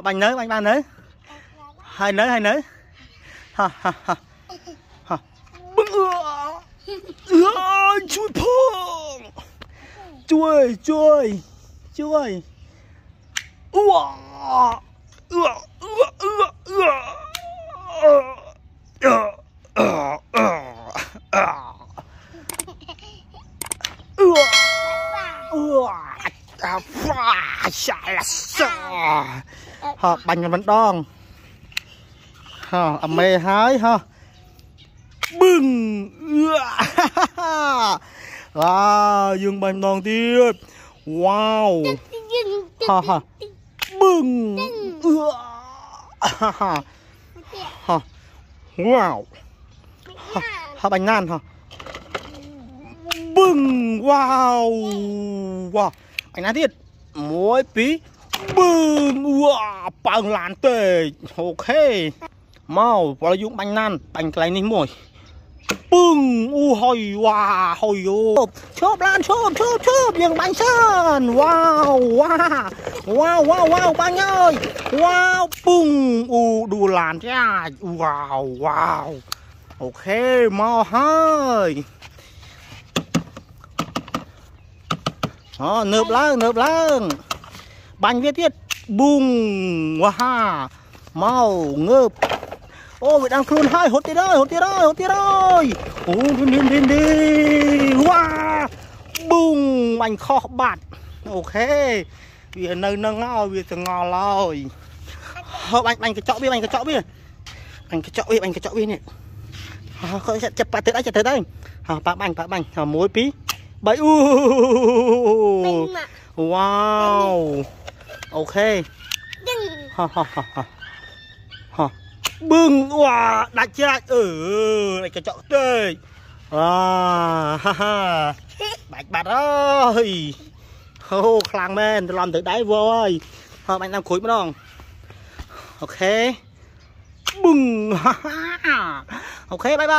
Ờ, bánh nới bánh ba nới. Hai nới hai nới. Ha ha ha. Ha. Bưng ưa. Ưa, chui phong chui chui chui. Ua ua. Ua. Ua họ bành đong đon ha à, mê hái ha bưng. À dương bành đong tiếp. Wow. Ha ha bưng. Ha wow. Ha bành nan ha bưng. Wow. Wow. នដងហោអមេហើយហោបឹងអឺវ៉ាយើងបាញ់ម្ដងទៀតវ៉ាវហោហោបឹងអឺហោហោវ៉ាវហោបាញ់ណានហោបឹងវ៉ាវវ៉ាអញណាទៀត1 2បឹងវ៉ាប៉ើងឡានទេអូខេមកបើយើងបាញ់ណានបាញ់កន្លែងនេះមួយពឹងអូហើយវ៉ាហើយយោឈប់ឡានឈប់ឈប់ឈប់យើងបាញ់សិនវ៉ាវវ៉ាវ៉ាវវ៉ាវវ៉ាវបាញ់ហើយវ៉ាវពឹងអូឌូឡានចាវ៉ាវវ៉ាវអូខេមកហើយ អូនើបឡើងនើបឡើងបាញ់វាទៀតប៊ុងវ៉ាហាមកងើបអូវាដាំខ្លួនហើយហត់ទៀតហើយហត់ទៀតហើយហត់ទៀតហើយអូធិនធិនធិនវ៉ាប៊ុងបាញ់ខុសបាត់អូខេវានៅនឹងហើយវាចងល់ហើយហបាញ់បាញ់កញ្ចក់វាបាញ់កញ្ចក់វាបាញ់កញ្ចក់វាបាញ់កញ្ចក់វានេះហោគាត់ចាប់ប៉ាទៅដែរចាប់ទៅដែរហោប៉ាបាញ់ប៉ាបាញ់1 2 3អូវ៉ាវអូខេហោហោហោហោបឹងវ៉ាដាច់ច្រាច់អឺដាច់កញ្ចក់ទេអ่าហាហាបាច់បាត់អើយហូខ្លាំងមែនត្រឡំទៅដៃវអើយហោបាញ់តាមក្រួយម្ដងអូខេបឹងហាហាអូខេបាយបាយ